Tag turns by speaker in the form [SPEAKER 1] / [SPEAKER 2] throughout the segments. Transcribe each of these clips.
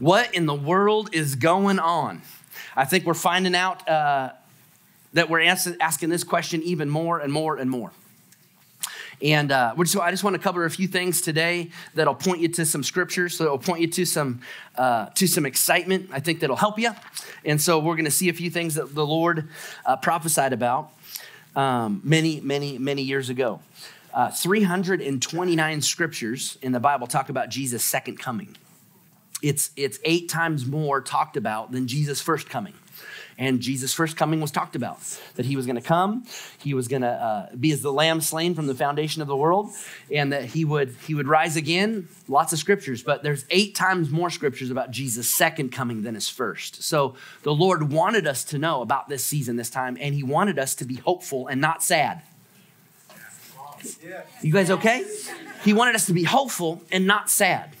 [SPEAKER 1] What in the world is going on? I think we're finding out uh, that we're asking this question even more and more and more. And uh, just, I just want to cover a few things today that'll point you to some scriptures, so it'll point you to some uh, to some excitement. I think that'll help you. And so we're going to see a few things that the Lord uh, prophesied about um, many, many, many years ago. Uh, 329 scriptures in the Bible talk about Jesus' second coming. It's, it's eight times more talked about than Jesus' first coming. And Jesus' first coming was talked about that he was going to come, he was going to uh, be as the lamb slain from the foundation of the world, and that he would he would rise again. Lots of scriptures, but there's eight times more scriptures about Jesus' second coming than his first. So the Lord wanted us to know about this season, this time, and he wanted us to be hopeful and not sad. You guys okay? He wanted us to be hopeful and not sad.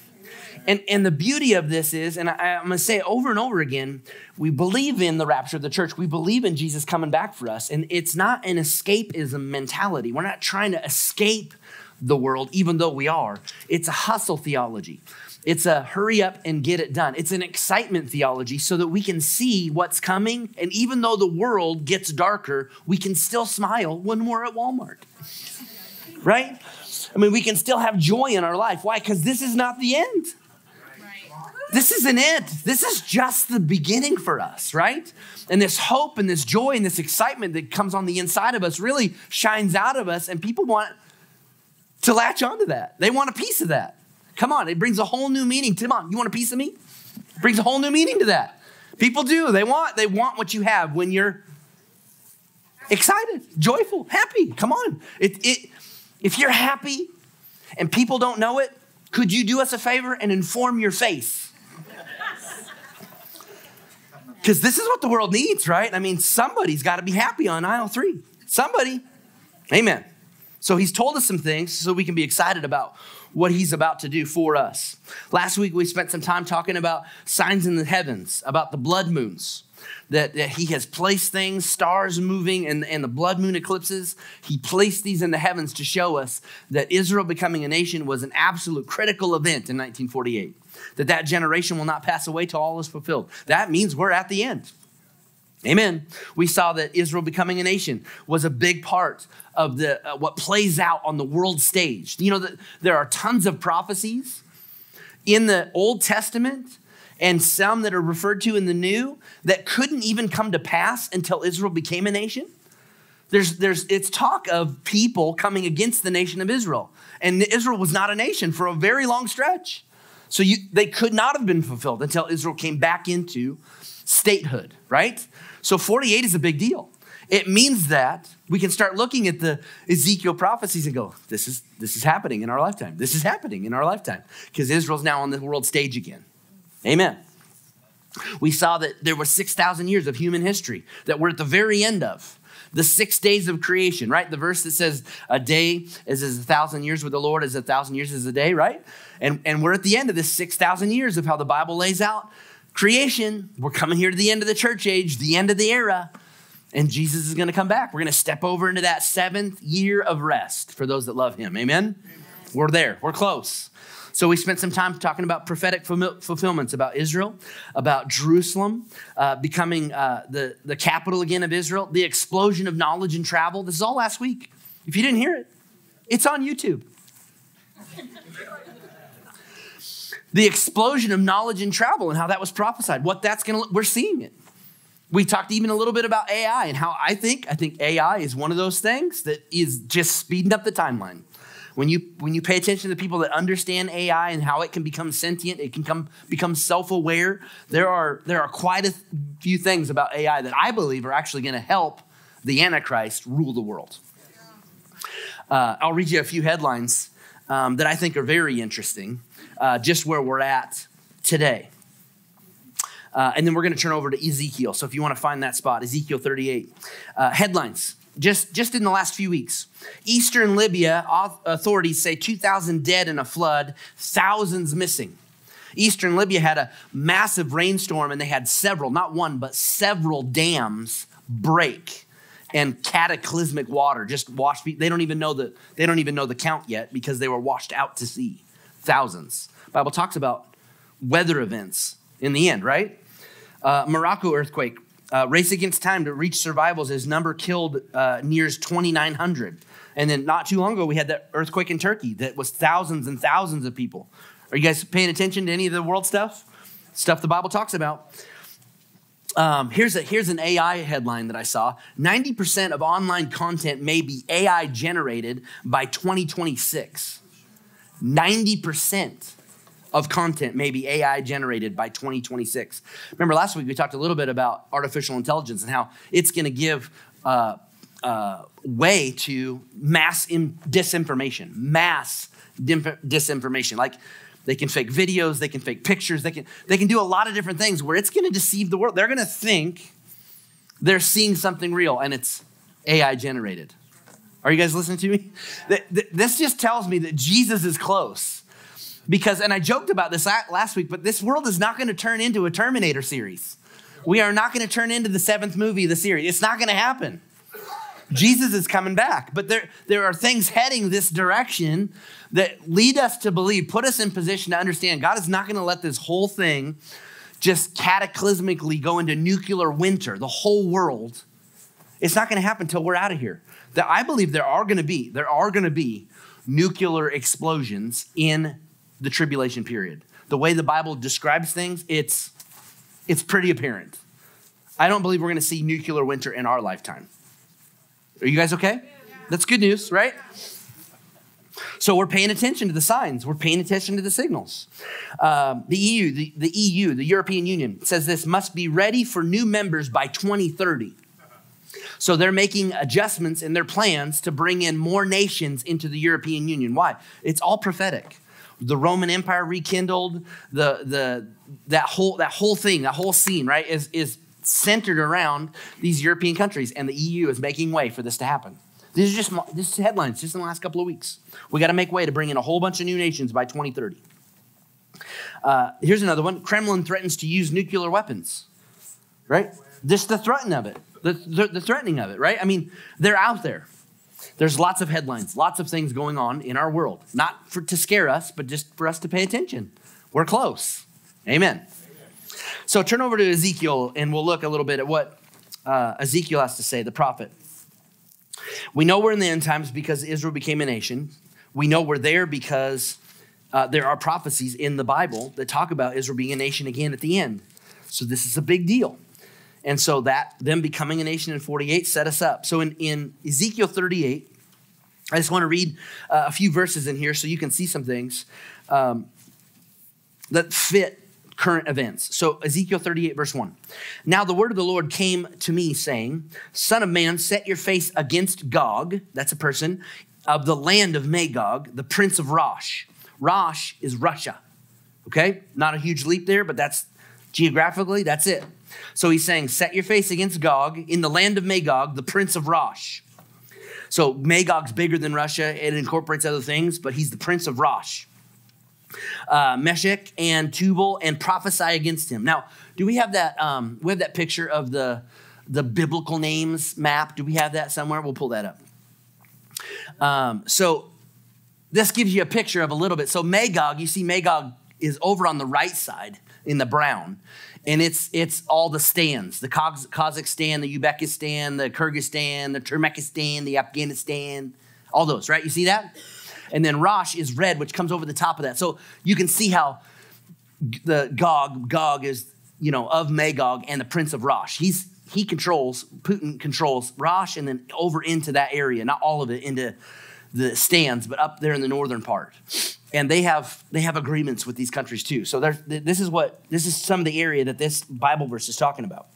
[SPEAKER 1] And, and the beauty of this is, and I, am going to say over and over again, we believe in the rapture of the church. We believe in Jesus coming back for us. And it's not an escapism mentality. We're not trying to escape the world, even though we are. It's a hustle theology. It's a hurry up and get it done. It's an excitement theology so that we can see what's coming. And even though the world gets darker, we can still smile when we're at Walmart. Right? I mean, we can still have joy in our life. Why? Because this is not the end. This isn't it. This is just the beginning for us, right? And this hope and this joy and this excitement that comes on the inside of us really shines out of us, and people want to latch onto that. They want a piece of that. Come on, it brings a whole new meaning. Come on, you want a piece of me? It brings a whole new meaning to that. People do. They want they want what you have when you're excited, joyful, happy. Come on. It, it, if you're happy and people don't know it, could you do us a favor and inform your face? Because this is what the world needs, right? I mean, somebody's got to be happy on aisle three. Somebody. Amen. So he's told us some things so we can be excited about what he's about to do for us. Last week, we spent some time talking about signs in the heavens, about the blood moons that, that he has placed things, stars moving, and, and the blood moon eclipses. He placed these in the heavens to show us that Israel becoming a nation was an absolute critical event in 1948. That that generation will not pass away till all is fulfilled. That means we're at the end. Amen. We saw that Israel becoming a nation was a big part of the uh, what plays out on the world stage. You know that there are tons of prophecies in the Old Testament and some that are referred to in the new that couldn't even come to pass until Israel became a nation. There's, there's, it's talk of people coming against the nation of Israel. And Israel was not a nation for a very long stretch. So you, they could not have been fulfilled until Israel came back into statehood, right? So 48 is a big deal. It means that we can start looking at the Ezekiel prophecies and go, this is, this is happening in our lifetime. This is happening in our lifetime because Israel's now on the world stage again. Amen. We saw that there was 6,000 years of human history that we're at the very end of. The six days of creation, right? The verse that says a day is as a thousand years with the Lord, as a thousand years is a day, right? And, and we're at the end of this 6,000 years of how the Bible lays out creation. We're coming here to the end of the church age, the end of the era. And Jesus is going to come back. We're going to step over into that seventh year of rest for those that love him. Amen? Amen. We're there. We're close. So we spent some time talking about prophetic fulfillments about Israel, about Jerusalem uh, becoming uh, the, the capital again of Israel, the explosion of knowledge and travel. This is all last week. If you didn't hear it, it's on YouTube. the explosion of knowledge and travel and how that was prophesied, what that's going to we're seeing it. We talked even a little bit about AI and how I think I think AI is one of those things that is just speeding up the timeline. When you, when you pay attention to people that understand AI and how it can become sentient, it can come, become self aware, there are, there are quite a few things about AI that I believe are actually going to help the Antichrist rule the world. Uh, I'll read you a few headlines um, that I think are very interesting, uh, just where we're at today. Uh, and then we're going to turn over to Ezekiel. So if you want to find that spot, Ezekiel 38. Uh, headlines just, just in the last few weeks. Eastern Libya authorities say 2,000 dead in a flood, thousands missing. Eastern Libya had a massive rainstorm and they had several, not one, but several dams break and cataclysmic water just washed they don't even know the they don't even know the count yet because they were washed out to sea thousands bible talks about weather events in the end, right? Uh, Morocco earthquake, uh, race against time to reach survivals. His number killed uh, nears 2,900. And then not too long ago, we had that earthquake in Turkey that was thousands and thousands of people. Are you guys paying attention to any of the world stuff? Stuff the Bible talks about. Um, here's, a, here's an AI headline that I saw 90% of online content may be AI generated by 2026. 90% of content may be AI generated by 2026. Remember last week we talked a little bit about artificial intelligence and how it's going to give uh, uh, way to mass disinformation, mass disinformation. Like they can fake videos, they can fake pictures, they can, they can do a lot of different things where it's going to deceive the world. They're going to think they're seeing something real and it's AI generated. Are you guys listening to me? This just tells me that Jesus is close. Because, and I joked about this last week, but this world is not going to turn into a Terminator series. We are not going to turn into the seventh movie of the series. It's not going to happen. Jesus is coming back. But there, there are things heading this direction that lead us to believe, put us in position to understand God is not going to let this whole thing just cataclysmically go into nuclear winter, the whole world. It's not going to happen until we're out of here. That I believe there are going to be, there are going to be nuclear explosions in the tribulation period. The way the Bible describes things, it's it's pretty apparent. I don't believe we're going to see nuclear winter in our lifetime. Are you guys okay? That's good news, right? So we're paying attention to the signs. We're paying attention to the signals. Um, the EU, the, the EU, the European Union says this must be ready for new members by 2030. So they're making adjustments in their plans to bring in more nations into the European Union. Why? It's all prophetic. The Roman Empire rekindled, the, the, that, whole, that whole thing, that whole scene, right, is, is centered around these European countries, and the EU is making way for this to happen. This is just this is headlines just in the last couple of weeks. We got to make way to bring in a whole bunch of new nations by 2030. Uh, here's another one Kremlin threatens to use nuclear weapons, right? Just the threatening of it, the, the, the threatening of it, right? I mean, they're out there. There's lots of headlines, lots of things going on in our world, not for, to scare us, but just for us to pay attention. We're close. Amen. So turn over to Ezekiel and we'll look a little bit at what uh, Ezekiel has to say, the prophet. We know we're in the end times because Israel became a nation. We know we're there because uh, there are prophecies in the Bible that talk about Israel being a nation again at the end. So this is a big deal. And so that them becoming a nation in 48 set us up. So in, in Ezekiel 38, I just want to read uh, a few verses in here so you can see some things um, that fit current events. So, Ezekiel 38, verse 1. Now the word of the Lord came to me, saying, Son of man, set your face against Gog, that's a person, of the land of Magog, the prince of Rosh. Rosh is Russia. Okay? Not a huge leap there, but that's geographically, that's it. So he's saying, Set your face against Gog in the land of Magog, the prince of Rosh. So Magog's bigger than Russia. It incorporates other things, but he's the prince of Rosh uh, Meshech and Tubal and prophesy against him. Now, do we have that? Um, we have that picture of the the biblical names map. Do we have that somewhere? We'll pull that up. Um, so this gives you a picture of a little bit. So Magog, you see Magog is over on the right side in the brown, and it's it's all the stands: the Kazakhstan, the Uzbekistan, the Kyrgyzstan, the Turkmenistan, the Afghanistan, all those. Right? You see that? And then Rosh is red, which comes over the top of that. So you can see how the Gog, Gog is, you know, of Magog and the prince of Rosh. He's he controls, Putin controls Rosh and then over into that area, not all of it into the stands, but up there in the northern part. And they have they have agreements with these countries too. So this is what this is some of the area that this Bible verse is talking about.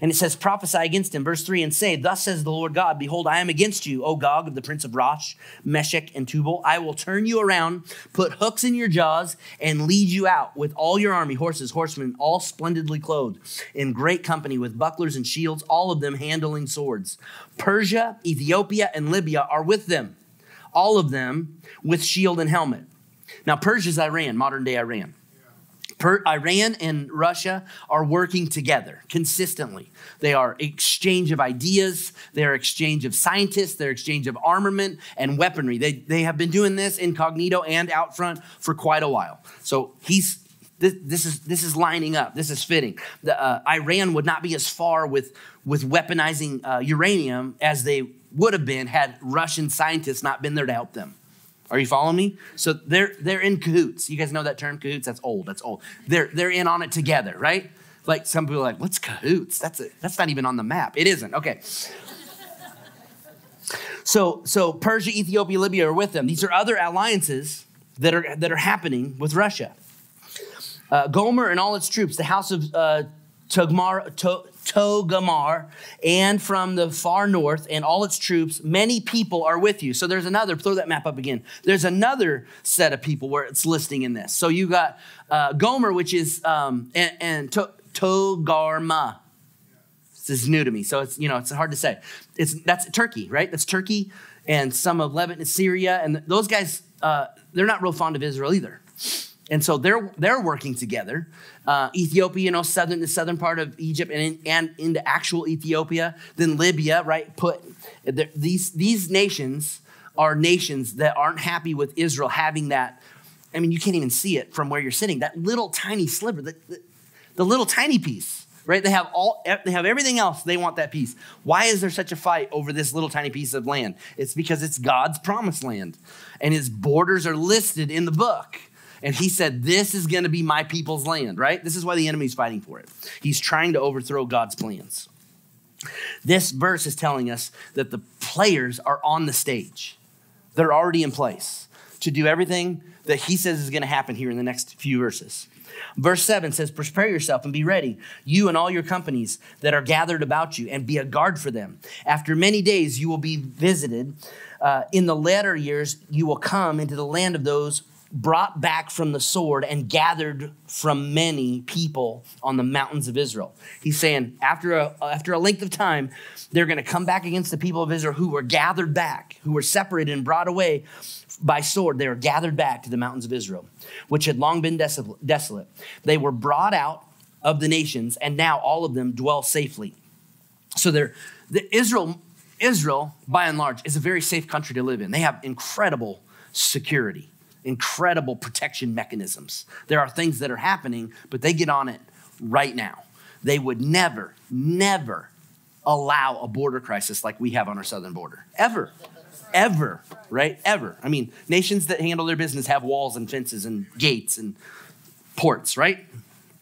[SPEAKER 1] And it says, prophesy against him, verse 3, and say, Thus says the Lord God, Behold, I am against you, O Gog, of the prince of Rosh, Meshech, and Tubal. I will turn you around, put hooks in your jaws, and lead you out with all your army, horses, horsemen, all splendidly clothed, in great company, with bucklers and shields, all of them handling swords. Persia, Ethiopia, and Libya are with them, all of them with shield and helmet. Now, Persia's Iran, modern day Iran. Per, Iran and Russia are working together consistently. They are exchange of ideas, they are exchange of scientists, their exchange of armament and weaponry. They, they have been doing this incognito and out front for quite a while. So he's This, this, is, this is lining up. This is fitting. The, uh, Iran would not be as far with, with weaponizing uh, uranium as they would have been had Russian scientists not been there to help them. Are you following me? So they're they're in cahoots. You guys know that term cahoots? That's old. That's old. They're they're in on it together, right? Like some people are like, what's cahoots? That's a, that's not even on the map. It isn't. Okay. So so Persia, Ethiopia, Libya are with them. These are other alliances that are that are happening with Russia. Uh, Gomer and all its troops, the house of uh, Togmar, to, Togamar, and from the far north, and all its troops, many people are with you. So there's another, throw that map up again. There's another set of people where it's listing in this. So you got uh, Gomer, which is, um, and, and to, Togarma. This is new to me, so it's, you know, it's hard to say. It's, that's Turkey, right? That's Turkey and some of Lebanon, Syria, and those guys, uh, they're not real fond of Israel either. And so they're they're working together. Uh, Ethiopia, you know, southern the southern part of Egypt, and in, and into actual Ethiopia. Then Libya, right? Put these these nations are nations that aren't happy with Israel having that. I mean, you can't even see it from where you're sitting. That little tiny sliver, the, the, the little tiny piece, right? They have all they have everything else. They want that piece. Why is there such a fight over this little tiny piece of land? It's because it's God's promised land, and His borders are listed in the book. And he said, This is going to be my people's land, right? This is why the enemy's fighting for it. He's trying to overthrow God's plans. This verse is telling us that the players are on the stage, they're already in place to do everything that he says is going to happen here in the next few verses. Verse 7 says, Prepare yourself and be ready, you and all your companies that are gathered about you, and be a guard for them. After many days, you will be visited. Uh, in the latter years, you will come into the land of those brought back from the sword and gathered from many people on the mountains of Israel. He's saying after a, after a length of time, they're going to come back against the people of Israel who were gathered back, who were separated and brought away by sword. They were gathered back to the mountains of Israel, which had long been desolate. They were brought out of the nations, and now all of them dwell safely. So they're, the Israel, Israel, by and large, is a very safe country to live in. They have incredible security incredible protection mechanisms. There are things that are happening, but they get on it right now. They would never, never allow a border crisis like we have on our southern border. Ever. Ever, right? Ever. I mean, nations that handle their business have walls and fences and gates and ports, right?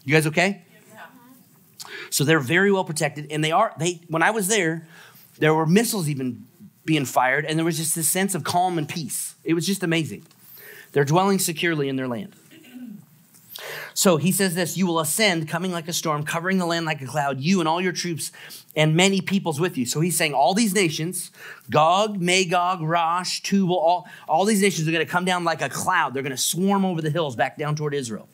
[SPEAKER 1] You guys okay? So they're very well protected, and they are. They when I was there, there were missiles even being fired, and there was just this sense of calm and peace. It was just amazing. They're dwelling securely in their land. So he says this You will ascend, coming like a storm, covering the land like a cloud, you and all your troops and many peoples with you. So he's saying all these nations, Gog, Magog, Rosh, Tubal, all, all these nations are going to come down like a cloud. They're going to swarm over the hills back down toward Israel.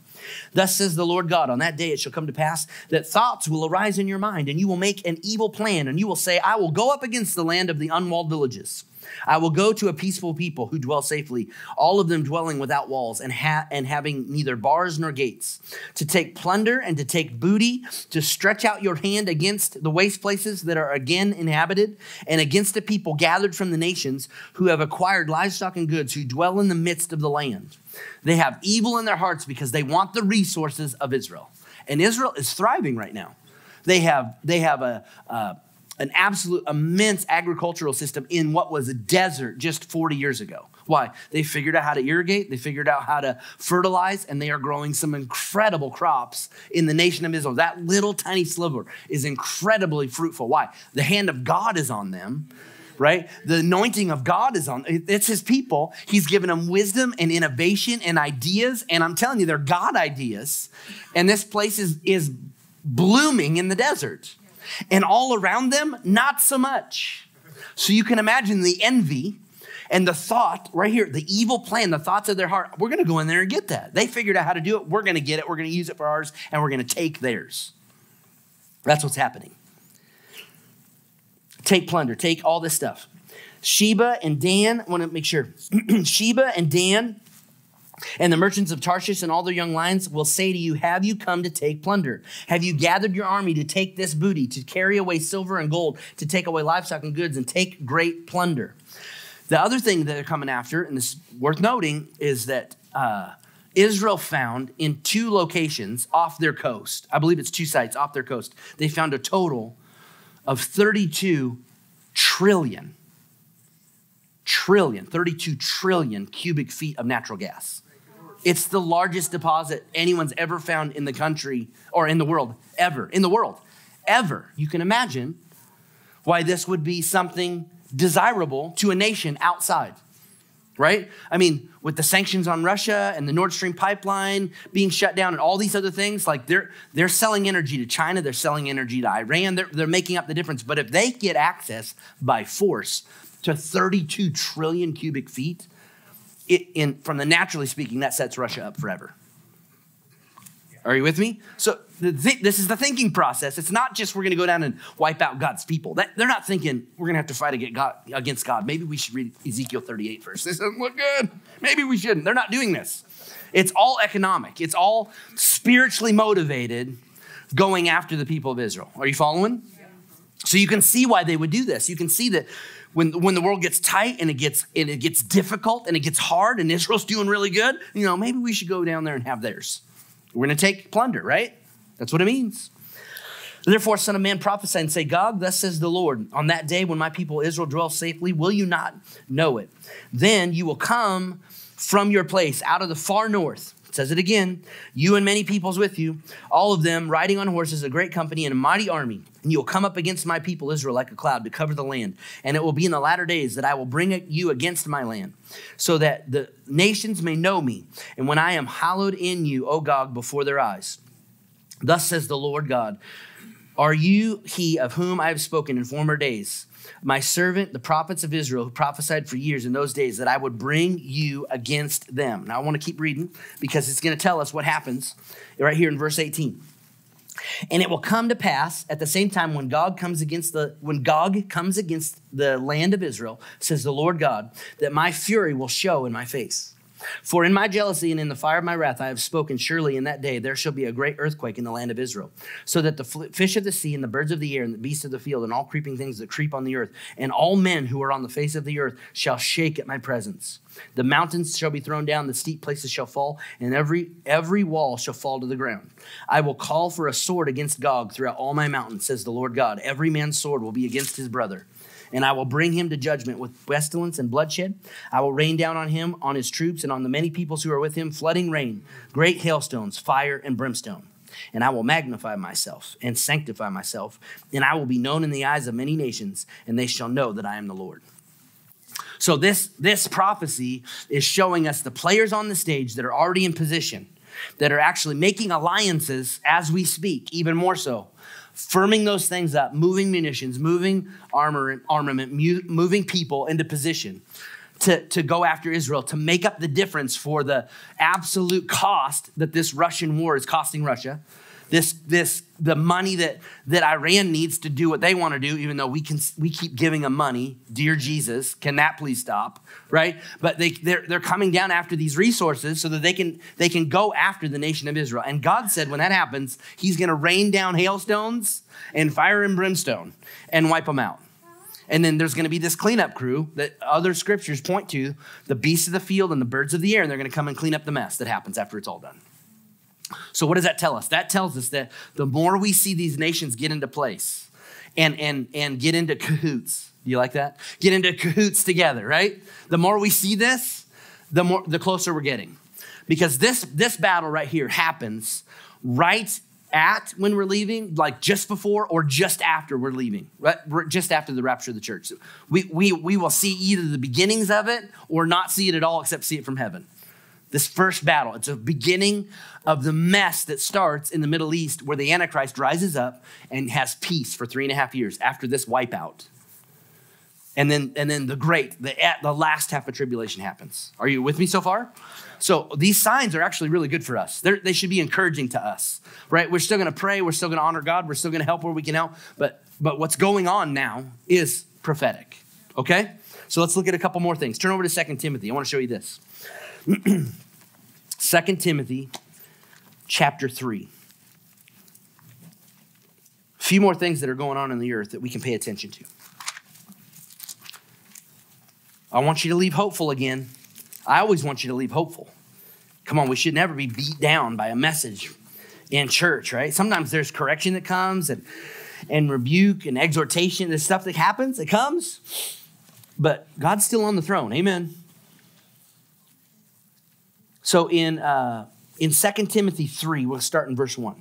[SPEAKER 1] Thus says the Lord God, on that day it shall come to pass that thoughts will arise in your mind, and you will make an evil plan, and you will say, I will go up against the land of the unwalled villages I will go to a peaceful people who dwell safely, all of them dwelling without walls and, ha- and having neither bars nor gates, to take plunder and to take booty, to stretch out your hand against the waste places that are again inhabited, and against the people gathered from the nations who have acquired livestock and goods, who dwell in the midst of the land. They have evil in their hearts because they want the resources of Israel. And Israel is thriving right now. They have, they have a, a an absolute immense agricultural system in what was a desert just 40 years ago. Why? They figured out how to irrigate, they figured out how to fertilize, and they are growing some incredible crops in the nation of Israel. That little tiny sliver is incredibly fruitful. Why? The hand of God is on them right? The anointing of God is on. It's his people. He's given them wisdom and innovation and ideas. And I'm telling you, they're God ideas. And this place is, is blooming in the desert and all around them, not so much. So you can imagine the envy and the thought right here, the evil plan, the thoughts of their heart. We're going to go in there and get that. They figured out how to do it. We're going to get it. We're going to use it for ours, and we're going to take theirs. That's what's happening. Take plunder, take all this stuff. Sheba and Dan, I want to make sure. Sheba and Dan and the merchants of Tarshish and all their young lions will say to you, Have you come to take plunder? Have you gathered your army to take this booty, to carry away silver and gold, to take away livestock and goods, and take great plunder? The other thing that they're coming after, and this is worth noting, is that uh, Israel found in two locations off their coast, I believe it's two sites off their coast, they found a total of 32 trillion, trillion, 32 trillion cubic feet of natural gas. It's the largest deposit anyone's ever found in the country or in the world, ever, in the world, ever. You can imagine why this would be something desirable to a nation outside, right? I mean, with the sanctions on Russia and the Nord Stream pipeline being shut down and all these other things, like they're, they're selling energy to China, they're selling energy to Iran, they're, they're making up the difference. But if they get access by force to 32 trillion cubic feet, it, in, from the naturally speaking, that sets Russia up forever. Are you with me? So th- this is the thinking process. It's not just we're going to go down and wipe out God's people. That, they're not thinking we're going to have to fight against God, against God. Maybe we should read Ezekiel 38 first. This doesn't look good. Maybe we shouldn't. They're not doing this. It's all economic. It's all spiritually motivated going after the people of Israel. Are you following? So you can see why they would do this. You can see that when, when the world gets tight and it gets and it gets difficult and it gets hard and Israel's doing really good, you know, maybe we should go down there and have theirs. We're going to take plunder, right? That's what it means. Therefore, son of man, prophesy and say, God, thus says the Lord, on that day when my people Israel dwell safely, will you not know it? Then you will come from your place out of the far north it says it again you and many peoples with you, all of them riding on horses, a great company and a mighty army. And you will come up against my people Israel like a cloud to cover the land. And it will be in the latter days that I will bring you against my land, so that the nations may know me. And when I am hallowed in you, O Gog, before their eyes. Thus says the Lord God Are you he of whom I have spoken in former days? My servant, the prophets of Israel, who prophesied for years in those days that I would bring you against them. Now I want to keep reading because it's going to tell us what happens right here in verse 18. And it will come to pass at the same time when Gog comes against the when Gog comes against the land of Israel, says the Lord God, that my fury will show in my face. For in my jealousy and in the fire of my wrath I have spoken, surely in that day there shall be a great earthquake in the land of Israel, so that the fish of the sea and the birds of the air and the beasts of the field and all creeping things that creep on the earth and all men who are on the face of the earth shall shake at my presence. The mountains shall be thrown down, the steep places shall fall, and every every wall shall fall to the ground. I will call for a sword against Gog throughout all my mountains, says the Lord God. Every man's sword will be against his brother and I will bring him to judgment with pestilence and bloodshed. I will rain down on him, on his troops, and on the many peoples who are with him, flooding rain, great hailstones, fire, and brimstone. And I will magnify myself and sanctify myself, and I will be known in the eyes of many nations, and they shall know that I am the Lord. So this, this prophecy is showing us the players on the stage that are already in position, that are actually making alliances as we speak, even more so firming those things up, moving munitions, moving armor, armament, moving people into position to, to go after Israel, to make up the difference for the absolute cost that this Russian war is costing Russia this this the money that that Iran needs to do what they want to do, even though we can we keep giving them money. Dear Jesus, can that please stop? Right? But they they're they're coming down after these resources so that they can they can go after the nation of Israel. And God said when that happens, He's going to rain down hailstones and fire and brimstone and wipe them out. And then there's going to be this cleanup crew that other scriptures point to the beasts of the field and the birds of the air, and they're going to come and clean up the mess that happens after it's all done. So, what does that tell us? That tells us that the more we see these nations get into place and, and, and get into cahoots, do you like that? Get into cahoots together, right? The more we see this, the more the closer we're getting. Because this, this battle right here happens right at when we're leaving, like just before or just after we're leaving, right? Just after the rapture of the church. We, we, we will see either the beginnings of it or not see it at all except see it from heaven this first battle. It's a beginning of the mess that starts in the Middle East where the Antichrist rises up and has peace for three and a half years after this wipeout. And then, and then the great, the, the last half of tribulation happens. Are you with me so far? So these signs are actually really good for us. They're, they should be encouraging to us, right? We're still going to pray. We're still going to honor God. We're still going to help where we can help. But, but what's going on now is prophetic, okay? So let's look at a couple more things. Turn over to Second Timothy. I want to show you this. 2 Timothy chapter 3. A few more things that are going on in the earth that we can pay attention to. I want you to leave hopeful again. I always want you to leave hopeful Come on, we should never be beat down by a message in church, right? Sometimes there's correction that comes and and rebuke and exhortation. There's stuff that happens, it comes, but God's still on the throne. Amen. So in uh, in 2 Timothy 3, we'll start in verse 1.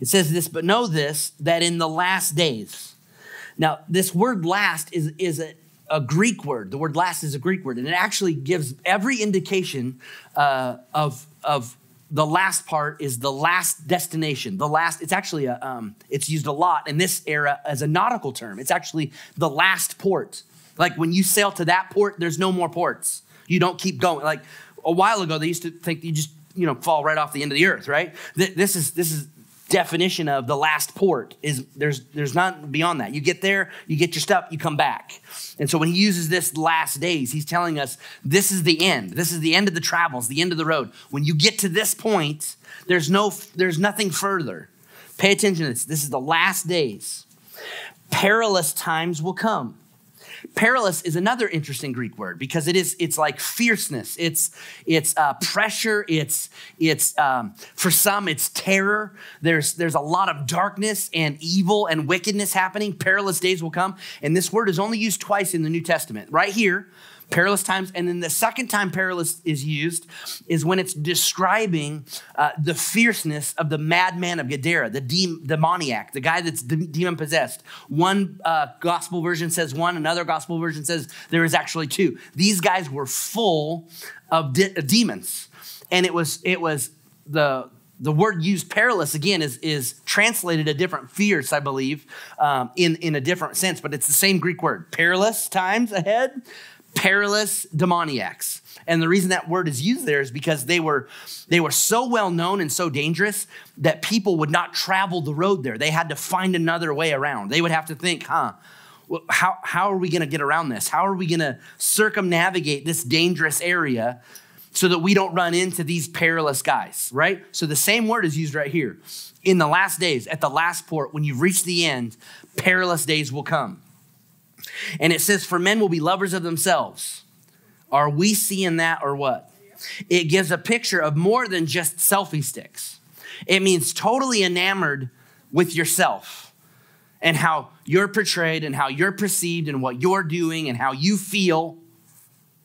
[SPEAKER 1] It says this, but know this, that in the last days. Now, this word last is, is a, a Greek word. The word last is a Greek word, and it actually gives every indication uh, of, of the last part is the last destination. The last, it's actually a, um, it's used a lot in this era as a nautical term. It's actually the last port. Like when you sail to that port, there's no more ports. You don't keep going. Like a while ago, they used to think you just you know fall right off the end of the earth, right? This is this is definition of the last port is there's there's not beyond that. You get there, you get your stuff, you come back. And so when he uses this last days, he's telling us this is the end. This is the end of the travels, the end of the road. When you get to this point, there's no there's nothing further. Pay attention to this. This is the last days. Perilous times will come. Perilous is another interesting Greek word because it is it's like fierceness, it's it's uh, pressure, it's it's um, for some it's terror. There's there's a lot of darkness and evil and wickedness happening. Perilous days will come, and this word is only used twice in the New Testament. Right here, perilous times. And then the second time perilous is used is when it's describing uh, the fierceness of the madman of Gadara, the de- demoniac, the guy that's de- demon possessed. One uh, gospel version says one, another gospel version says there is actually two. These guys were full of de- demons. And it was, it was the, the word used perilous again is, is translated a different fierce i believe um, in, in a different sense but it's the same greek word perilous times ahead perilous demoniacs. And the reason that word is used there is because they were they were so well known and so dangerous that people would not travel the road there. They had to find another way around. They would have to think, huh, how, how are we going to get around this? How are we going to circumnavigate this dangerous area so that we don't run into these perilous guys, right? So the same word is used right here. In the last days, at the last port, when you've reached the end, perilous days will come. And it says, For men will be lovers of themselves. Are we seeing that or what? It gives a picture of more than just selfie sticks. It means totally enamored with yourself and how you're portrayed and how you're perceived and what you're doing and how you feel,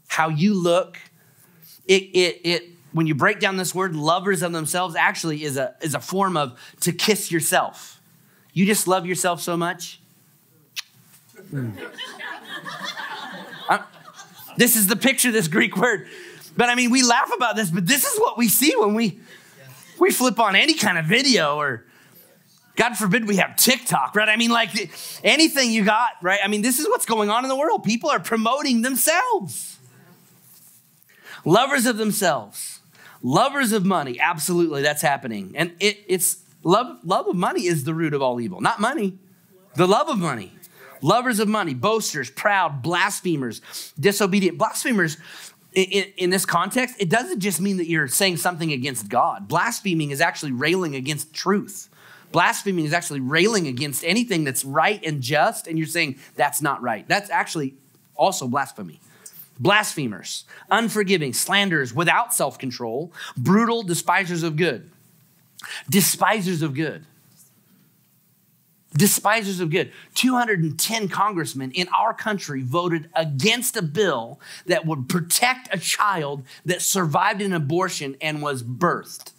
[SPEAKER 1] how you look. It, it, it, when you break down this word, lovers of themselves actually is a, is a form of to kiss yourself. You just love yourself so much Mm. this is the picture, this Greek word. But I mean, we laugh about this, but this is what we see when we we flip on any kind of video or God forbid we have TikTok, right? I mean, like anything you got, right? I mean, this is what's going on in the world. People are promoting themselves. Lovers of themselves, lovers of money. Absolutely, that's happening. And it, it's love, love of money is the root of all evil, not money, the love of money lovers of money, boasters, proud, blasphemers, disobedient. Blasphemers, in, in, this context, it doesn't just mean that you're saying something against God. Blaspheming is actually railing against truth. Blaspheming is actually railing against anything that's right and just, and you're saying that's not right. That's actually also blasphemy. Blasphemers, unforgiving, slanderers, without self control, brutal, despisers of good. Despisers of good despisers of good. 210 congressmen in our country voted against a bill that would protect a child that survived an abortion and was birthed.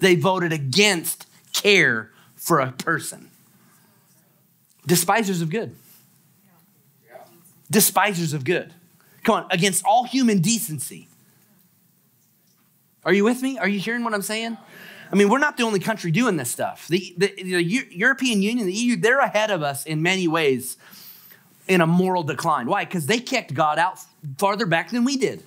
[SPEAKER 1] They voted against care for a person. Despisers of good. Despisers of good. Come on, against all human decency. Are you with me? Are you hearing what I'm saying? I mean, we're not the only country doing this stuff. The, the, the European Union, the EU, they're ahead of us in many ways in a moral decline. Why? Because they kicked God out farther back than we did.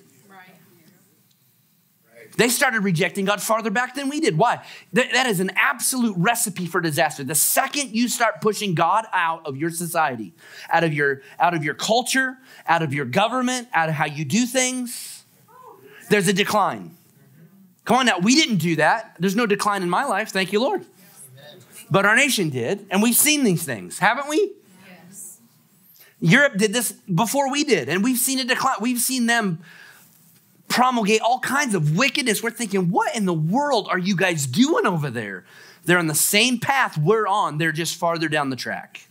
[SPEAKER 1] They started rejecting God farther back than we did. Why? that is an absolute recipe for disaster. The second you start pushing God out of your society, out of your, out of your culture, out of your government, out of how you do things, there's a decline. Come on now, we didn't do that. There's no decline in my life, thank you, Lord. But our nation did, and we've seen these things, haven't we? Yes. Europe did this before we did, and we've seen a decline. We've seen them promulgate all kinds of wickedness. We're thinking, what in the world are you guys doing over there? They're on the same path we're on, they're just farther down the track.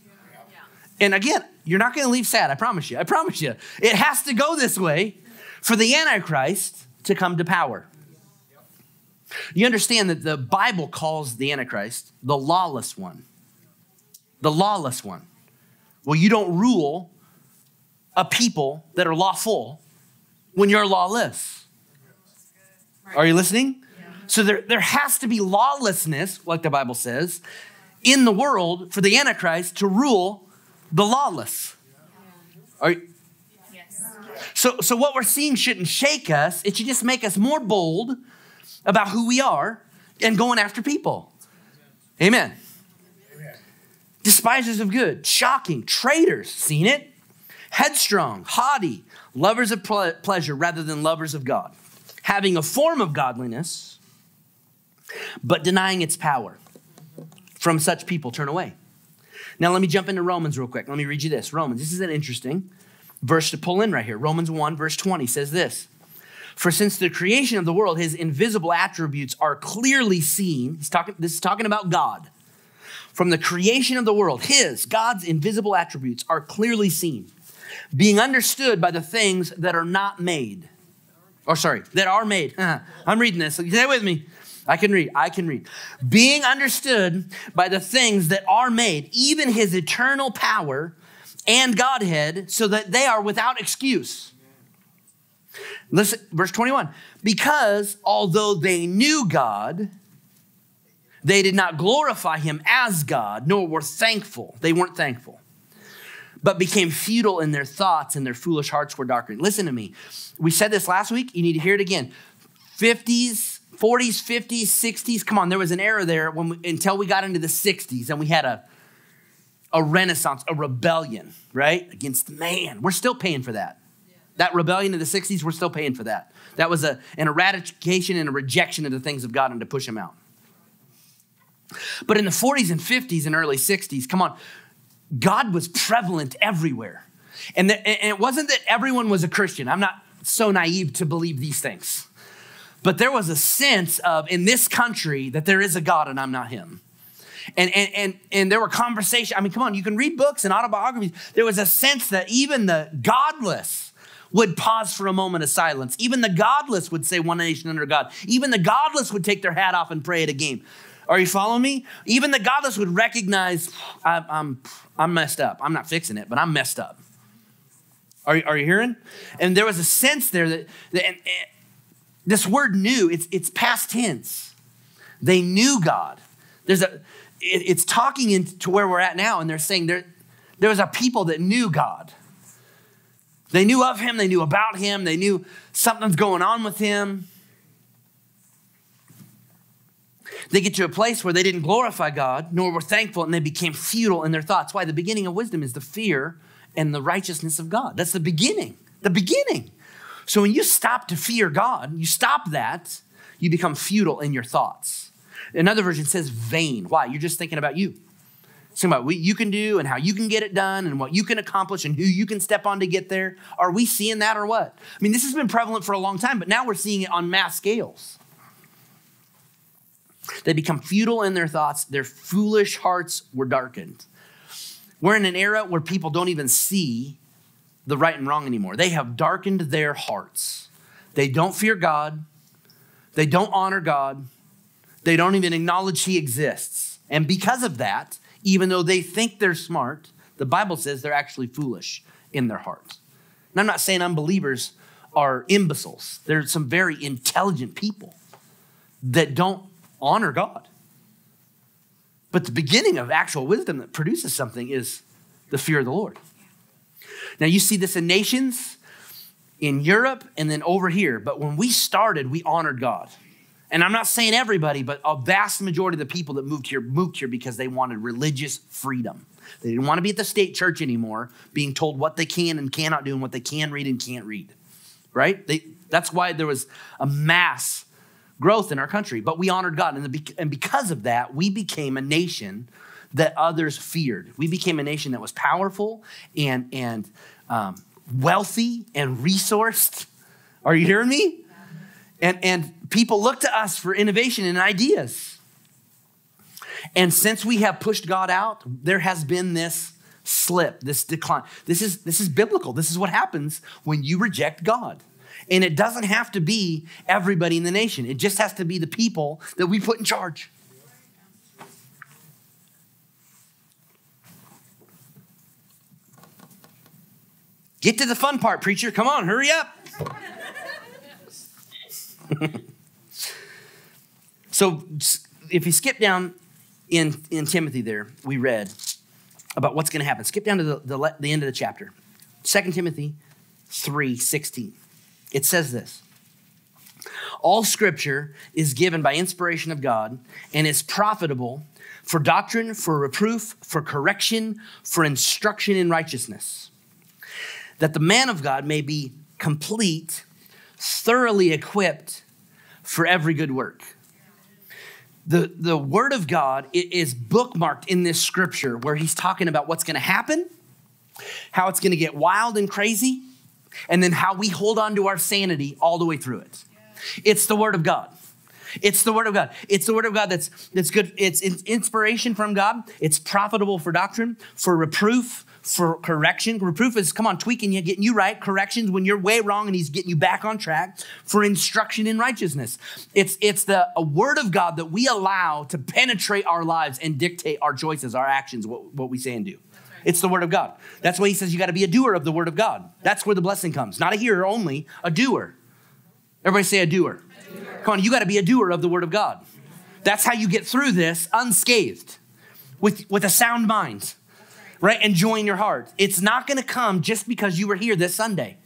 [SPEAKER 1] And again, you're not going to leave sad, I promise you. I promise you. It has to go this way for the Antichrist to come to power. You understand that the Bible calls the Antichrist the lawless one. The lawless one. Well, you don't rule a people that are lawful when you're lawless. Are you listening? So there, there has to be lawlessness, like the Bible says, in the world for the Antichrist to rule the lawless. Are you, so, so what we're seeing shouldn't shake us. It should just make us more bold about who we are and going after people. Amen. Amen. Despisers of good, shocking, traitors, seen it? Headstrong, haughty, lovers of ple- pleasure rather than lovers of God, having a form of godliness, but denying its power. From such people, turn away. Now, let me jump into Romans real quick. Let me read you this. Romans, this is an interesting verse to pull in right here. Romans 1, verse 20 says this For since the creation of the world, his invisible attributes are clearly seen. He's talking, this is talking about God. From the creation of the world, his, God's invisible attributes are clearly seen, being understood by the things that are not made. Or sorry, that are made. I'm reading this. Stay with me. I can read. I can read. Being understood by the things that are made, even his eternal power and Godhead, so that they are without excuse. Listen, verse 21. Because although they knew God, they did not glorify him as God, nor were thankful. They weren't thankful, but became futile in their thoughts, and their foolish hearts were darkened. Listen to me. We said this last week. You need to hear it again. 50s, 40s, 50s, 60s. Come on, there was an era there when we, until we got into the 60s and we had a a renaissance, a rebellion, right? Against man. We're still paying for that. That rebellion in the 60s, we're still paying for that. That was a, an eradication and a rejection of the things of God and to push him out. But in the 40s and 50s and early 60s, come on, God was prevalent everywhere. And, the, and it wasn't that everyone was a Christian. I'm not so naive to believe these things. But there was a sense of, in this country, that there is a God and I'm not him. And, and, and, and there were conversations. I mean, come on, you can read books and autobiographies. There was a sense that even the godless would pause for a moment of silence. Even the godless would say one nation under God. Even the godless would take their hat off and pray at a game. Are you following me? Even the godless would recognize I, I'm, I'm messed up. I'm not fixing it, but I'm messed up. Are, are you hearing? And there was a sense there that, that and, and this word knew, it's, it's past tense. They knew God. There's a, it, it's talking into where we're at now, and they're saying there, there was a people that knew God. They knew of him, they knew about him, they knew something's going on with him. They get to a place where they didn't glorify God, nor were thankful, and they became futile in their thoughts. Why? The beginning of wisdom is the fear and the righteousness of God. That's the beginning. The beginning. So when you stop to fear God, you stop that, you become futile in your thoughts. Another version says vain. Why? You're just thinking about you. Thinking about what you can do and how you can get it done and what you can accomplish and who you can step on to get there. Are we seeing that or what? I mean, this has been prevalent for a long time, but now we're seeing it on mass scales. They become futile in their thoughts, their foolish hearts were darkened. We're in an era where people don't even see the right and wrong anymore. They have darkened their hearts. They don't fear God, they don't honor God, they don't even acknowledge he exists. And because of that, even though they think they're smart, the Bible says they're actually foolish in their hearts. And I'm not saying unbelievers are imbeciles. they're some very intelligent people that don't honor God. But the beginning of actual wisdom that produces something is the fear of the Lord. Now, you see this in nations, in Europe, and then over here. But when we started, we honored God. And I'm not saying everybody, but a vast majority of the people that moved here moved here because they wanted religious freedom. They didn't want to be at the state church anymore, being told what they can and cannot do and what they can read and can't read. Right? They, that's why there was a mass growth in our country. But we honored God. And, the, and because of that, we became a nation that others feared. We became a nation that was powerful and, and um, wealthy and resourced. Are you hearing me? And, and people look to us for innovation and ideas. And since we have pushed God out, there has been this slip, this decline. This is, this is biblical. This is what happens when you reject God. And it doesn't have to be everybody in the nation, it just has to be the people that we put in charge. Get to the fun part, preacher. Come on, hurry up. so, if you skip down in, in Timothy, there, we read about what's going to happen. Skip down to the, the, the end of the chapter. 2 Timothy 3 16. It says this All scripture is given by inspiration of God and is profitable for doctrine, for reproof, for correction, for instruction in righteousness that the man of God may be complete, thoroughly equipped for every good work. The, the word of God is bookmarked in this scripture where he's talking about what's going to happen, how it's going to get wild and crazy, and then how we hold on to our sanity all the way through it. It's the word of God. It's the word of God. It's the word of God that's, that's good. It's inspiration from God. It's profitable for doctrine, for reproof, for correction. Reproof is, come on, tweaking you, getting you right. Corrections when you're way wrong and he's getting you back on track. For instruction in righteousness. It's, it's the a word of God that we allow to penetrate our lives and dictate our choices, our actions, what, what we say and do. It's the word of God. That's why he says you got to be a doer of the word of God. That's where the blessing comes. Not a hearer only, a doer. Everybody say a doer. A doer. Come on, you got to be a doer of the word of God. That's how you get through this unscathed with, with a sound mind right? And join your heart. It's not going to come just because you were here this Sunday.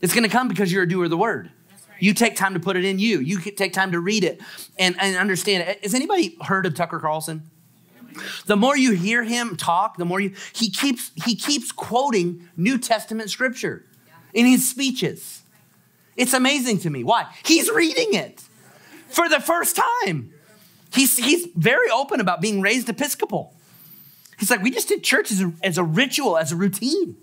[SPEAKER 1] It's going to come because you're a doer of the word. You take time to put it in you. You take time to read it and, and understand it. Has anybody heard of Tucker Carlson? The more you hear him talk, the more you he keeps he keeps quoting New Testament scripture in his speeches. It's amazing to me. Why? He's reading it for the first time. He's, he's very open about being raised Episcopal. He's like, we just did church as a, as a ritual, as a routine.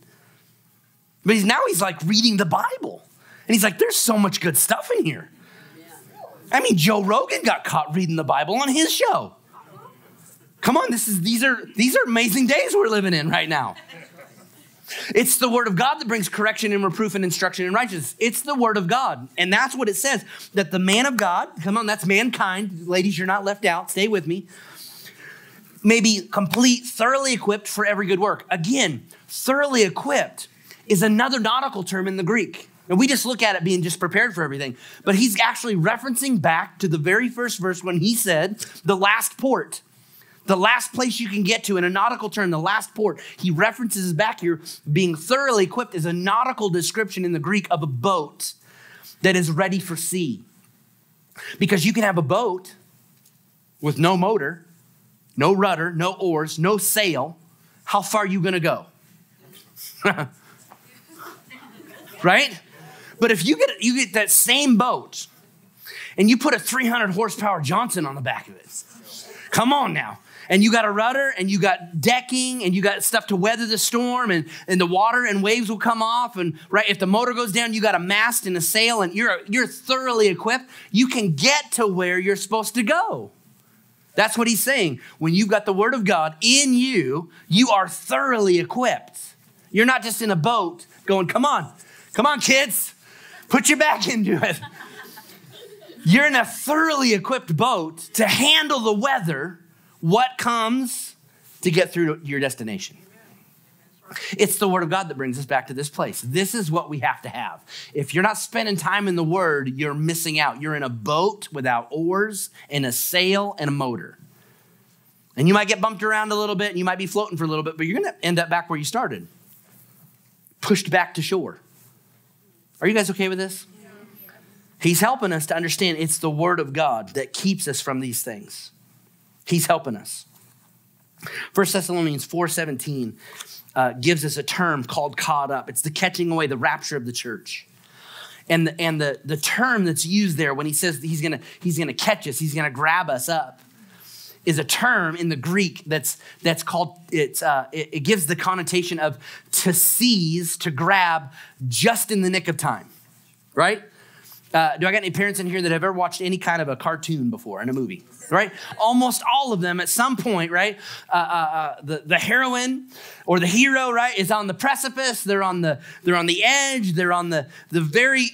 [SPEAKER 1] But he's now he's like reading the Bible. And he's like, there's so much good stuff in here. I mean, Joe Rogan got caught reading the Bible on his show. Come on, this is these are these are amazing days we're living in right now. It's the word of God that brings correction and reproof and instruction in righteousness. It's the word of God. And that's what it says that the man of God, come on, that's mankind. Ladies, you're not left out. Stay with me may be complete, thoroughly equipped for every good work. Again, thoroughly equipped is another nautical term in the Greek. And we just look at it being just prepared for everything. But he's actually referencing back to the very first verse when he said, the last port, the last place you can get to in a nautical term, the last port. He references back here being thoroughly equipped is a nautical description in the Greek of a boat that is ready for sea. Because you can have a boat with no motor, no rudder, no oars, no sail, how far are you going to go? right? But if you get you get that same boat and you put a 300 horsepower Johnson on the back of it. Come on now. And you got a rudder and you got decking and you got stuff to weather the storm and, and the water and waves will come off. And right, if the motor goes down, you got a mast and a sail and you're, you're thoroughly equipped. You can get to where you're supposed to go. That's what he's saying. When you've got the word of God in you, you are thoroughly equipped. You're not just in a boat going, come on, come on, kids, put your back into it. You're in a thoroughly equipped boat to handle the weather, what comes to get through to your destination. It's the Word of God that brings us back to this place. This is what we have to have. If you're not spending time in the Word, you're missing out. You're in a boat without oars and a sail and a motor. And you might get bumped around a little bit and you might be floating for a little bit, but you're going to end up back where you started, pushed back to shore. Are you guys okay with this? He's helping us to understand it's the Word of God that keeps us from these things. He's helping us. 1 Thessalonians 4:17 uh, gives us a term called caught up. It's the catching away, the rapture of the church. And the, and the, the term that's used there when he says he's gonna, he's gonna catch us, he's gonna grab us up, is a term in the Greek that's, that's called, it's, uh, it, it gives the connotation of to seize, to grab just in the nick of time, right? Uh, do I got any parents in here that have ever watched any kind of a cartoon before in a movie? Right? Almost all of them at some point, right? Uh, uh, uh, the, the heroine or the hero, right, is on the precipice. They're on the, they're on the edge. They're on the, the very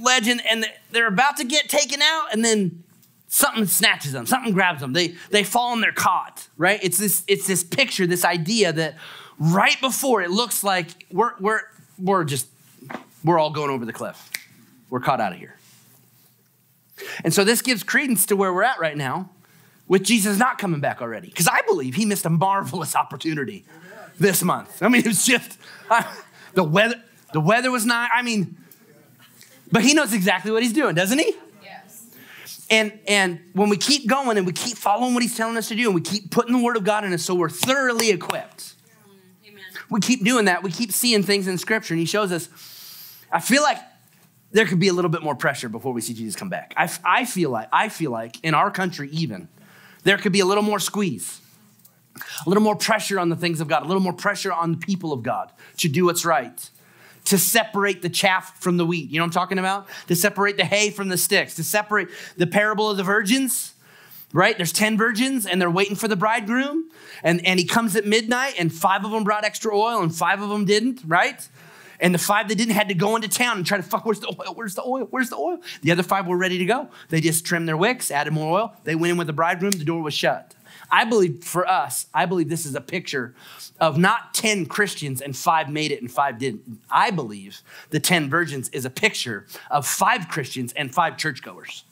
[SPEAKER 1] legend and they're about to get taken out and then something snatches them, something grabs them. They, they fall and they're caught, right? It's this, it's this picture, this idea that right before it looks like we're, we're, we're just, we're all going over the cliff we're caught out of here. And so this gives credence to where we're at right now with Jesus not coming back already. Because I believe he missed a marvelous opportunity this month. I mean, it was just uh, the weather. The weather was not. I mean, but he knows exactly what he's doing, doesn't he? Yes. And and when we keep going and we keep following what he's telling us to do, and we keep putting the word of God in us, so we're thoroughly equipped. Amen. We keep doing that. We keep seeing things in Scripture, and he shows us. I feel like there could be a little bit more pressure before we see Jesus come back. I, I feel like, I feel like in our country even, there could be a little more squeeze, a little more pressure on the things of God, a little more pressure on the people of God to do what's right, to separate the chaff from the wheat. You know what I'm talking about? To separate the hay from the sticks, to separate the parable of the virgins, right? There's 10 virgins and they're waiting for the bridegroom. And, and he comes at midnight and five of them brought extra oil and five of them didn't, right? And the five that didn't had to go into town and try to fuck, where's the oil? Where's the oil? Where's the oil? The other five were ready to go. They just trimmed their wicks, added more oil. They went in with the bridegroom, the door was shut. I believe for us, I believe this is a picture of not 10 Christians and five made it and five didn't. I believe the 10 virgins is a picture of five Christians and five churchgoers.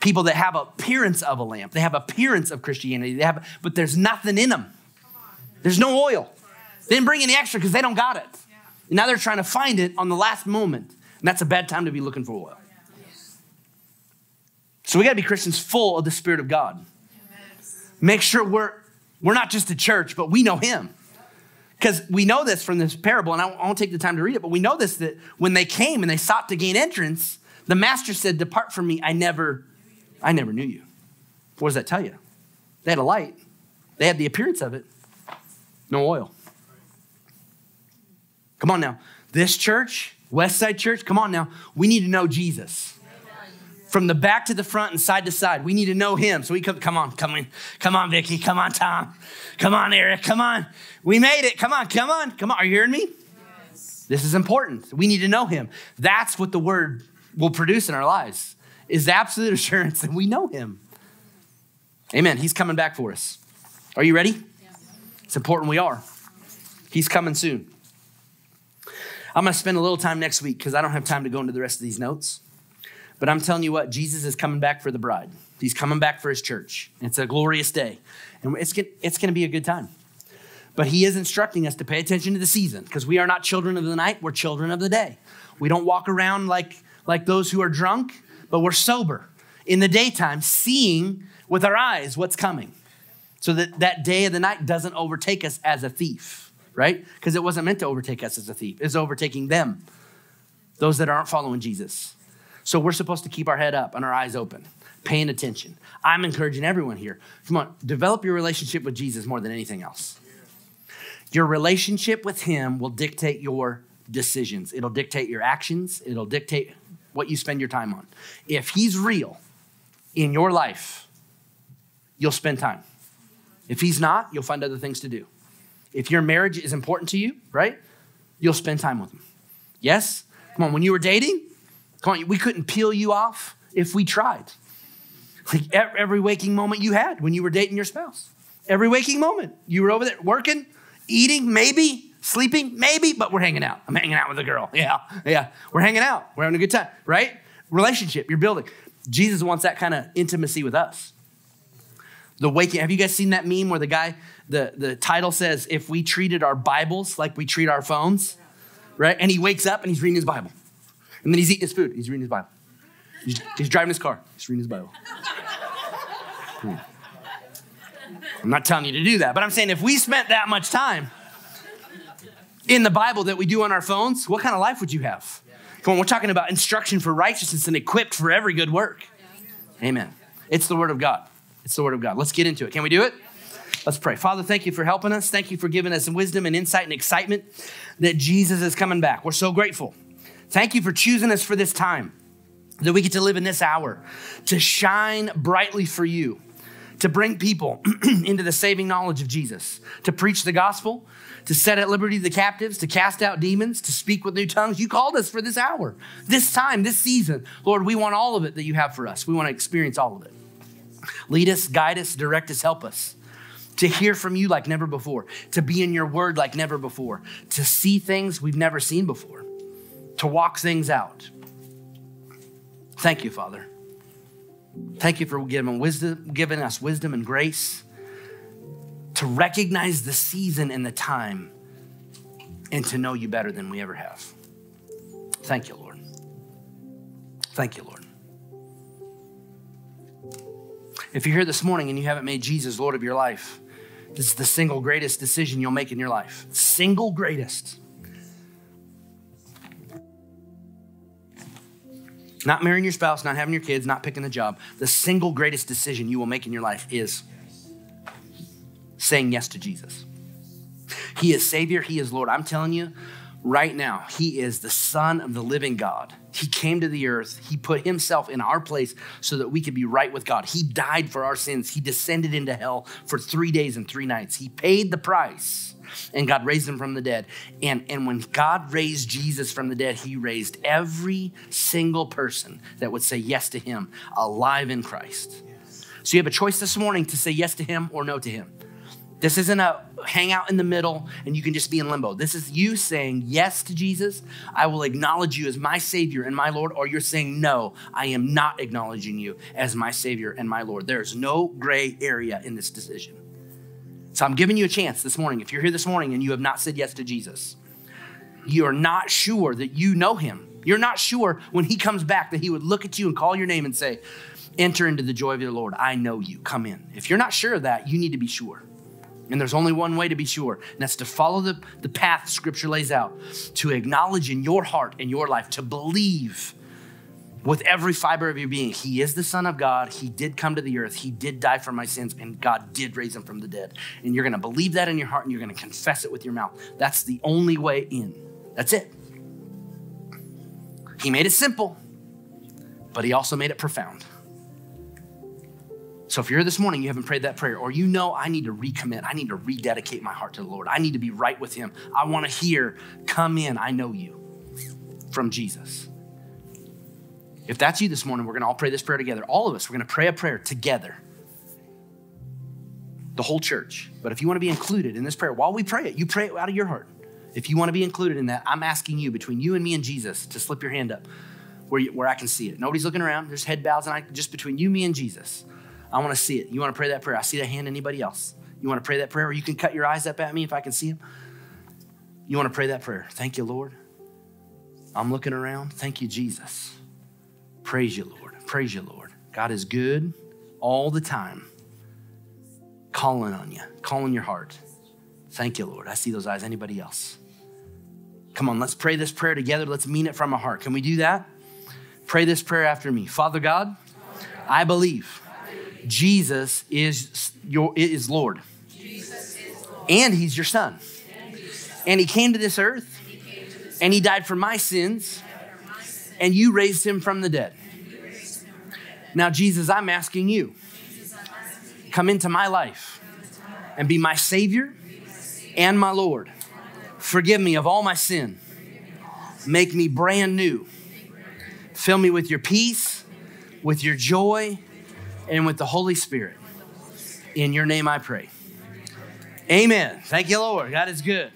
[SPEAKER 1] People that have appearance of a lamp, they have appearance of Christianity, they have, but there's nothing in them. There's no oil. They didn't bring any extra because they don't got it. Now they're trying to find it on the last moment. And that's a bad time to be looking for oil. So we got to be Christians full of the Spirit of God. Make sure we're, we're not just a church, but we know Him. Because we know this from this parable, and I won't take the time to read it, but we know this that when they came and they sought to gain entrance, the master said, Depart from me, I never, I never knew you. What does that tell you? They had a light, they had the appearance of it, no oil. Come on now. This church, Westside Church, come on now. We need to know Jesus. From the back to the front and side to side, we need to know him. So we come, come on, come on, come on, Vicky, come on, Tom, come on, Eric, come on. We made it. Come on, come on, come on. Are you hearing me? Yes. This is important. We need to know him. That's what the word will produce in our lives is absolute assurance that we know him. Amen. He's coming back for us. Are you ready? It's important we are. He's coming soon. I'm going to spend a little time next week because I don't have time to go into the rest of these notes. But I'm telling you what, Jesus is coming back for the bride. He's coming back for his church. It's a glorious day. And it's, it's going to be a good time. But he is instructing us to pay attention to the season because we are not children of the night, we're children of the day. We don't walk around like, like those who are drunk, but we're sober in the daytime, seeing with our eyes what's coming so that that day of the night doesn't overtake us as a thief right? Because it wasn't meant to overtake us as a thief, it's overtaking them, those that aren't following Jesus. So we're supposed to keep our head up and our eyes open, paying attention. I'm encouraging everyone here come on, develop your relationship with Jesus more than anything else. Your relationship with Him will dictate your decisions, it'll dictate your actions, it'll dictate what you spend your time on. If He's real in your life, you'll spend time. If He's not, you'll find other things to do. If your marriage is important to you, right? You'll spend time with them. Yes? Come on, when you were dating, come on, we couldn't peel you off if we tried. Like every waking moment you had when you were dating your spouse. Every waking moment. You were over there working, eating, maybe, sleeping, maybe, but we're hanging out. I'm hanging out with a girl. Yeah, yeah. We're hanging out. We're having a good time, right? Relationship, you're building. Jesus wants that kind of intimacy with us. The waking, have you guys seen that meme where the guy the, the title says, If we treated our Bibles like we treat our phones, right? And he wakes up and he's reading his Bible. And then he's eating his food, he's reading his Bible. He's, he's driving his car, he's reading his Bible. Hmm. I'm not telling you to do that, but I'm saying if we spent that much time in the Bible that we do on our phones, what kind of life would you have? Come on, we're talking about instruction for righteousness and equipped for every good work. Amen. It's the Word of God. It's the Word of God. Let's get into it. Can we do it? Let's pray. Father, thank you for helping us. Thank you for giving us wisdom and insight and excitement that Jesus is coming back. We're so grateful. Thank you for choosing us for this time. that we get to live in this hour to shine brightly for you, to bring people into the saving knowledge of Jesus, to preach the gospel, to set at liberty the captives, to cast out demons, to speak with new tongues. You called us for this hour, this time, this season. Lord, we want all of it that you have for us. We want to experience all of it. Lead us, guide us, direct us, help us to hear from you like never before, to be in your word like never before, to see things we've never seen before, to walk things out. Thank you, Father. Thank you for giving, wisdom, giving us wisdom and grace to recognize the season and the time and to know you better than we ever have. Thank you, Lord. Thank you, Lord. If you're here this morning and you haven't made Jesus Lord of your life, this is the single greatest decision you'll make in your life. Single greatest. Not marrying your spouse, not having your kids, not picking a job. The single greatest decision you will make in your life is saying yes to Jesus. He is Savior, He is Lord. I'm telling you right now, He is the Son of the living God. He came to the earth, He put Himself in our place so that we could be right with God. He died for our sins, He descended into hell for three days and three nights. He paid the price and God raised him from the dead. And, and when God raised Jesus from the dead, he raised every single person that would say yes to him alive in Christ. So you have a choice this morning to say yes to him or no to him. This isn't a hang out in the middle and you can just be in limbo. This is you saying yes to Jesus. I will acknowledge you as my Savior and my Lord, or you're saying no, I am not acknowledging you as my Savior and my Lord. There's no gray area in this decision. So I'm giving you a chance this morning. If you're here this morning and you have not said yes to Jesus, you are not sure that you know him. You're not sure when he comes back that he would look at you and call your name and say, Enter into the joy of your Lord. I know you. Come in. If you're not sure of that, you need to be sure. And there's only one way to be sure, and that's to follow the, the path Scripture lays out, to acknowledge in your heart and your life, to believe with every fiber of your being. He is the Son of God. He did come to the earth. He did die for my sins, and God did raise him from the dead. And you're going to believe that in your heart and you're going to confess it with your mouth. That's the only way in. That's it. He made it simple, but he also made it profound. So if you're here this morning, you haven't prayed that prayer, or you know I need to recommit, I need to rededicate my heart to the Lord, I need to be right with Him. I want to hear, come in, I know you from Jesus. If that's you this morning, we're going to all pray this prayer together. All of us, we're going to pray a prayer together. The whole church. But if you want to be included in this prayer, while we pray it, you pray it out of your heart. If you want to be included in that, I'm asking you between you and me and Jesus to slip your hand up where, you, where I can see it. Nobody's looking around. There's head bows, and I, just between you, me, and Jesus. I want to see it. You want to pray that prayer? I see that hand. Anybody else? You want to pray that prayer? Or you can cut your eyes up at me if I can see them. You want to pray that prayer? Thank you, Lord. I'm looking around. Thank you, Jesus. Praise you, Lord. Praise you, Lord. God is good all the time, calling on you, calling your heart. Thank you, Lord. I see those eyes. Anybody else? Come on, let's pray this prayer together. Let's mean it from our heart. Can we do that? Pray this prayer after me. Father God, I believe Jesus is your is Lord. And he's your son. And he came to this earth and he died for my sins and you raised him from the dead. Now, Jesus, I'm asking you, come into my life and be my Savior and my Lord. Forgive me of all my sin. Make me brand new. Fill me with your peace, with your joy, and with the Holy Spirit. In your name I pray. Amen. Thank you, Lord. God is good.